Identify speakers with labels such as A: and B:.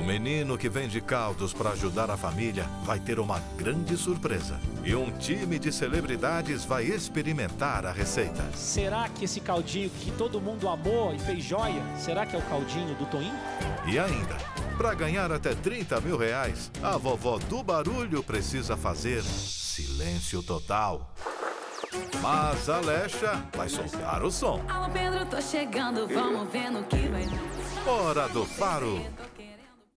A: O menino que vende caldos para ajudar a família vai ter uma grande surpresa. E um time de celebridades vai experimentar a receita.
B: Será que esse caldinho que todo mundo amou e fez joia, será que é o caldinho do Toim?
A: E ainda, para ganhar até 30 mil reais, a vovó do barulho precisa fazer silêncio total. Mas a Lecha vai soltar o som.
C: Alô, Pedro, tô chegando, vamos ver no que vai.
A: Hora do faro.